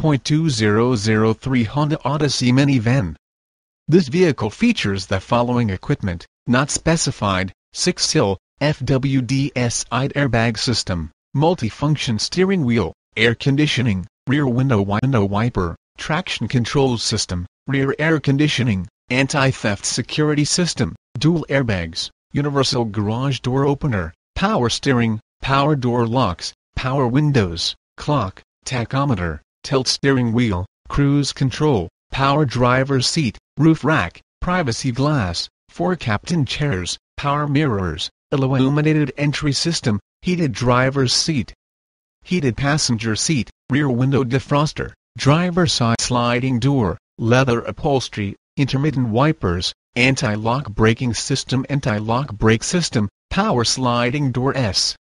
5.2003 Honda Odyssey minivan. This vehicle features the following equipment, not specified, 6-sill, FWD-S side airbag system, multifunction steering wheel, air conditioning, rear window window wiper, traction control system, rear air conditioning, anti-theft security system, dual airbags, universal garage door opener, power steering, power door locks, power windows, clock, tachometer, tilt steering wheel, cruise control, power driver's seat, roof rack, privacy glass, four captain chairs, power mirrors, illuminated entry system, heated driver's seat, heated passenger seat, rear window defroster, driver side sliding door, leather upholstery, intermittent wipers, anti-lock braking system anti-lock brake system, power sliding door S,